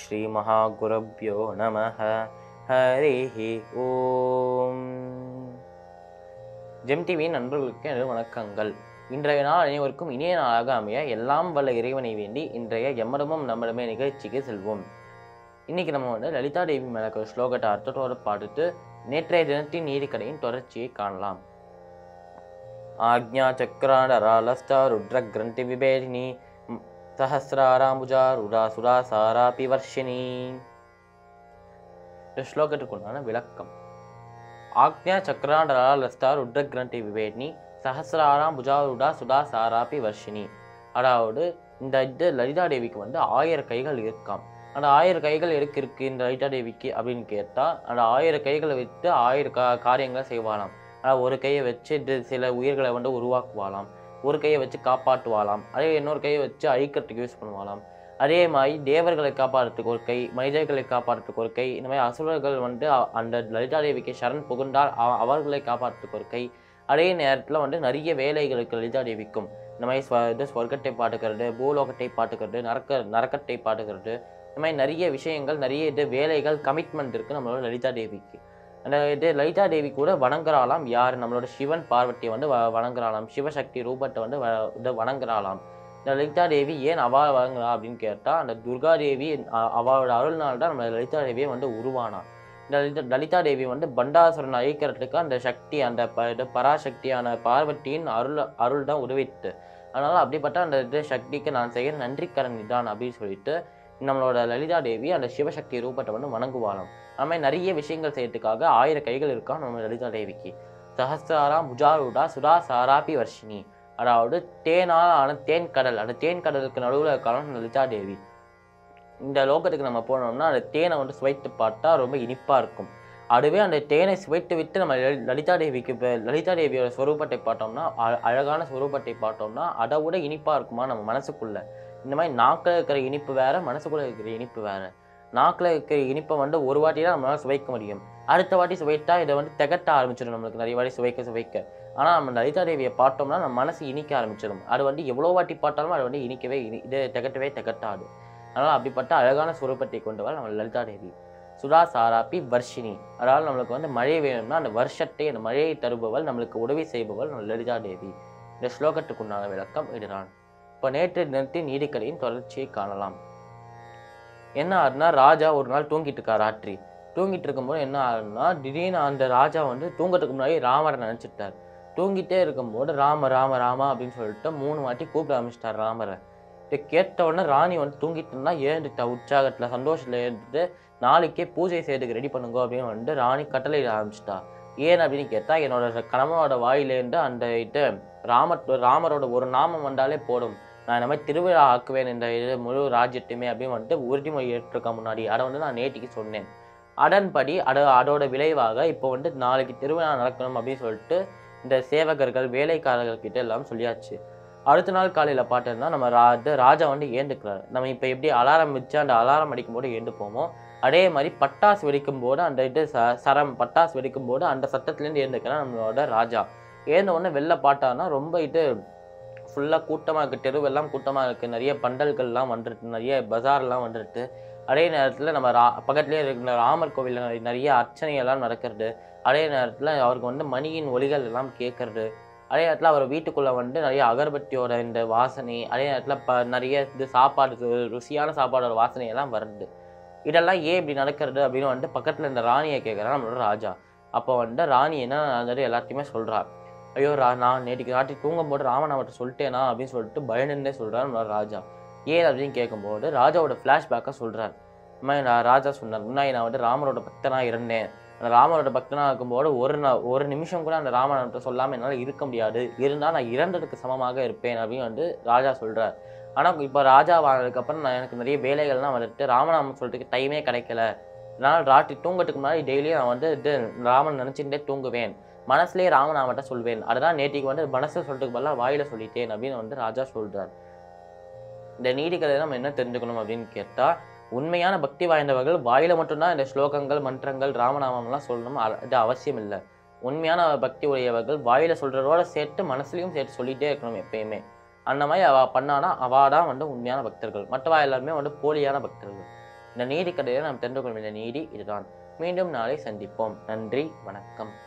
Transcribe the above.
ஸ்ரீமகாகுருப்போ நம ஹரிஹி ஓம் ஜெம் டிவியின் நண்பர்களுக்கு எனது வணக்கங்கள். இன்றைய நாள் அனைவருக்கும் இனிய நாளாக அமைய எல்லாம் வல்ல இறைவனை வேண்டி இன்றைய எம்மடமும் நம்மடமே நிகழ்ச்சிக்கு செல்வோம். இன்னைக்கு நம்ம வந்து லலிதா தேவி மேலக்க ஸ்லோகத்தை அர்த்தத்தோடு பாடுத்து நேற்றைய தினத்தின் நீதிக்கடையின் தொடர்ச்சியை காணலாம். ஆக்ஞா சக்கராடராலஸ்தா ருத்ர கிரந்தி விபேதினி சஹசிராராம்புஜா ருடா சாரா சாராபி வர்ஷினி. இந்த ஸ்லோகத்துக்குண்டான விளக்கம். ஆக்ஞா சக்கராடராலஸ்தா ருத்ர கிரந்தி விவேட்னி சஹசிராராம் புஜாருடா சுடா சாராபி வர்ஷினி. அதாவது இந்த இது லலிதா தேவிக்கு வந்து ஆயிரம் கைகள் இருக்காம். அந்த ஆயிரம் கைகள் எதுக்கு இருக்கு இந்த லலிதா தேவிக்கு அப்படின்னு கேட்டால் அந்த ஆயிரம் கைகளை வைத்து ஆயிரம் கா காரியங்களை செய்வாளாம். ஆனால் ஒரு கையை வச்சு சில உயிர்களை வந்து உருவாக்குவாளாம். ஒரு கையை வச்சு காப்பாற்றுவாளாம். அதே இன்னொரு கையை வச்சு அழிக்கிறதுக்கு யூஸ் பண்ணுவாளாம். அதே மாதிரி தேவர்களை காப்பாற்றுறதுக்கு ஒரு கை மனிதர்களை காப்பாற்றுறதுக்கு ஒரு கை இந்த மாதிரி அசுரர்கள் வந்து அந்த லலிதா தேவிக்கு சரண் புகுந்தால் அவ- அவர்களை காப்பாற்றுறதுக்கு ஒரு கை. அதே நேரத்தில் வந்து நிறைய வேலைகளுக்கு லலிதா தேவிக்கும். இந்த மாதிரி ஸ்வ இது ஸ்வர்க்கத்தை பாட்டுக்கிறது பூலோகத்தை பாட்டுக்கிறது நரக்க நரக்கத்தை பாட்டுக்கிறது இந்த மாதிரி நிறைய விஷயங்கள் நிறைய இது வேலைகள் கமிட்மெண்ட் இருக்குது நம்மளோட லலிதா தேவிக்கு. அந்த இது லலிதா தேவி கூட வணங்குறாளாம். யார்? நம்மளோட சிவன் பார்வதியை வந்து வ- வணங்குறாளாம். சிவசக்தி ரூபத்தை வந்து வ- வணங்குறாளாம். இந்த லலிதா தேவி ஏன் அவா வணங்குறா அப்படின்னு கேட்டால் அந்த துர்கா தேவி அவளோட அருள்நாள் தான் நம்ம லலிதா தேவியை வந்து உருவானா இந்த லலிதா லலிதா தேவி வந்து பண்டாசுரன் அழிக்கிறதுக்கு அந்த சக்தி அந்த ப இது பராசக்தியான பார்வதியின் அருள் அருள் தான் உதவிட்டு அதனால் அப்படிப்பட்ட அந்த இது சக்திக்கு நான் செய்கிற நன்றிக்கரன் இதான் அப்படின்னு சொல்லிட்டு நம்மளோட லலிதா தேவி அந்த சிவசக்தி ரூபத்தை வந்து வணங்குவாளாம். அதுமாதிரி நிறைய விஷயங்கள் செய்யறதுக்காக ஆயிரம் கைகள் இருக்கா நம்ம லலிதா தேவிக்கு. சஹஸ்ராராம் முஜாருடா சுடா சாராபி வர்ஷினி. அதாவது தேனால் ஆன தேன் கடல். அந்த தேன் கடலுக்கு நடுவில் இருக்கலாம் லலிதா தேவி. இந்த லோகத்துக்கு நம்ம போனோம்னா அந்த தேனை வந்து சுவைத்து பார்த்தா ரொம்ப இனிப்பாக இருக்கும். அதுவே அந்த தேனை சுவைத்து விட்டு நம்ம லலிதா தேவிக்கு இப்போ லலிதா தேவியோட ஸ்வரூபத்தை பார்த்தோம்னா அ- அழகான ஸ்வரூபத்தை பார்த்தோம்னா அதை விட இனிப்பாக இருக்குமா நம்ம மனசுக்குள்ள. இந்த மாதிரி நாக்கில் இருக்கிற இனிப்பு வேறு மனசுக்குள்ளே இருக்கிற இனிப்பு வேறு. நாக்கில் இருக்கிற இனிப்பை வந்து ஒரு வாட்டி தான் நம்மளால் சுவைக்க முடியும். அடுத்த வாட்டி சுவைத்தா இதை வந்து திகட்ட ஆரம்பிச்சிடும் நம்மளுக்கு நிறைய வாட்டி சுவைக்க சுவைக்க. ஆனால் நம்ம லலிதா தேவியை பார்த்தோம்னா நம்ம மனசு இனிக்க ஆரம்பிச்சிடும். அது வந்து எவ்வளோ வாட்டி பார்த்தாலும் அது வந்து இனிக்கவே இனி இது திகட்டவே திகட்டாது. அதனால் அப்படிப்பட்ட அழகான சுரூபத்தை கொண்டவள் நம்ம லலிதா தேவி. சுடா சாராப்பி வர்ஷினி. அதாவது நம்மளுக்கு வந்து மழை வேணும்னா அந்த வருஷத்தை அந்த மழையை தருபவள் நம்மளுக்கு உதவி செய்பவள் நம்ம லலிதா தேவி. இந்த ஸ்லோகத்துக்குண்டான விளக்கம் இதுதான் இப்போ நேற்று தினத்தின் நீதிக்கதையின் தொடர்ச்சியை காணலாம். என்ன ஆகுதுன்னா ராஜா ஒரு நாள் தூங்கிட்டு இருக்கா ராத்திரி. தூங்கிட்டு இருக்கும்போது என்ன ஆகுதுன்னா திடீர்னு அந்த ராஜா வந்து தூங்கிறதுக்கு முன்னாடி ராமரை நினச்சிட்டார். தூங்கிட்டே இருக்கும்போது ராம ராம ராமா அப்படின்னு சொல்லிட்டு மூணு வாட்டி கூப்பிட ஆரம்பிச்சிட்டார் ராமரை. இதை கேட்ட உடனே ராணி வந்து தூங்கிட்டு இருந்தா ஏந்துட்டா உற்சாகத்தில் சந்தோஷத்தில் ஏந்துட்டு நாளைக்கே பூஜை செய்யறதுக்கு ரெடி பண்ணுங்க அப்படின்னு வந்து ராணி கட்டளையிட ஆரம்பிச்சிட்டா. ஏன் அப்படின்னு கேட்டால் என்னோட கணவனோட வாயிலேருந்து அந்த இது ராம ராமரோட ஒரு நாமம் வந்தாலே போடும் நான் இந்த மாதிரி திருவிழா ஆக்குவேன் இந்த இது முழு ராஜ்யத்தையுமே அப்படின்னு வந்துட்டு உறுதிமொழி ஏற்றிருக்க முன்னாடி அதை வந்து நான் நேற்றுக்கு சொன்னேன். அதன்படி அட அதோட விளைவாக இப்போ வந்து நாளைக்கு திருவிழா நடக்கணும் அப்படின்னு சொல்லிட்டு இந்த சேவகர்கள் வேலைக்காரர்கள் கிட்ட எல்லாம் சொல்லியாச்சு. அடுத்த நாள் காலையில் பார்த்தோம்னா நம்ம ரா ராஜா வந்து ஏந்துக்கிறார். நம்ம இப்போ எப்படி அலாரம் வச்சு அந்த அலாரம் அடிக்கும் போது ஏந்துப்போமோ அதே மாதிரி பட்டாசு வெடிக்கும் போது அந்த இது ச சரம் பட்டாசு வெடிக்கும் போது அந்த சட்டத்துலேருந்து ஏந்துக்கிறார் நம்மளோட ராஜா. ஏந்த உடனே வெளில பார்த்தான்னா ரொம்ப இது ஃபுல்லாக கூட்டமாக இருக்குது தெருவெல்லாம் கூட்டமாக இருக்குது நிறைய பண்டல்கள்லாம் வந்துருக்கு நிறைய பஜார்லாம் வந்துருக்கு அதே நேரத்தில் நம்ம ரா பக்கத்துலேயே இருக்கிற ராமர் கோவிலில் நிறைய அர்ச்சனையெல்லாம் நடக்கிறது. அதே நேரத்தில் அவருக்கு வந்து மணியின் ஒலிகள் எல்லாம் கேட்கறது. அதே நேரத்தில் அவர் வீட்டுக்குள்ளே வந்து நிறைய அகர்பத்தியோட இந்த வாசனை அதே நேரத்தில் ப நிறைய இது சாப்பாடு ருசியான சாப்பாடோட வாசனையெல்லாம் வருது. இதெல்லாம் ஏன் இப்படி நடக்கிறது அப்படின்னு வந்து பக்கத்தில் இந்த ராணியை கேட்குறான் நம்மளோட ராஜா. அப்போ வந்து ராணி என்ன நடந்தது எல்லாத்தையுமே சொல்கிறாள் ஐயோ ரா நான் நேற்றுக்கு ராட்டி தூங்கும்போது ராமன் அவர்கிட்ட சொல்லிட்டேனா அப்படின்னு சொல்லிட்டு பயனுன்னே சொல்கிறார் நம்மளோட ராஜா. ஏன் அப்படின்னு கேட்கும்போது ராஜாவோட ஃப்ளாஷ்பேக்காக சொல்கிறார் அம்மா நான் ராஜா சொன்னார் முன்னாடி நான் வந்து ராமரோட பக்தனாக இருந்தேன். அந்த ராமரோட பக்தனாக இருக்கும்போது ஒரு நாள் ஒரு நிமிஷம் கூட அந்த ராமன்கிட்ட சொல்லாமல் என்னால் இருக்க முடியாது. இருந்தால் நான் இறந்ததுக்கு சமமாக இருப்பேன் அப்படின்னு வந்து ராஜா சொல்கிறார் ஆனால் இப்போ ராஜா வாங்கினதுக்கப்புறம் நான் எனக்கு நிறைய வேலைகள்லாம் வந்துட்டு ராமநாமம் சொல்கிறதுக்கு டைமே கிடைக்கல. அதனால் ராத்திரி தூங்கிறதுக்கு முன்னாடி டெய்லியும் நான் வந்து இது ராமன் நினச்சிக்கிட்டே தூங்குவேன். மனசுலேயே ராமநாமட்ட சொல்வேன். அதுதான் நேற்றுக்கு வந்து மனசில் சொல்றதுக்கு பதிலாக வாயில சொல்லிட்டேன் அப்படின்னு வந்து ராஜா சொல்றார். இந்த நீதிகளை நம்ம என்ன தெரிஞ்சுக்கணும் அப்படின்னு கேட்டால் உண்மையான பக்தி வாய்ந்தவர்கள் வாயில மட்டும்தான் இந்த ஸ்லோகங்கள் மன்றங்கள் ராமநாமம்லாம் சொல்லணும் அது இது அவசியம் இல்லை. உண்மையான பக்தி உடையவர்கள் வாயில சொல்றதோட சேர்த்து மனசுலையும் சேர்த்து சொல்லிட்டே இருக்கணும் எப்பயுமே. அந்த மாதிரி அவ பண்ணானா அவாதான் வந்து உண்மையான பக்தர்கள். மற்றவா எல்லாருமே வந்து போலியான பக்தர்கள். இந்த நீதி கதையில் நாம் தெரிந்து கொள்ளும் இந்த நீதி இதுதான். மீண்டும் நாளை சந்திப்போம். நன்றி வணக்கம்.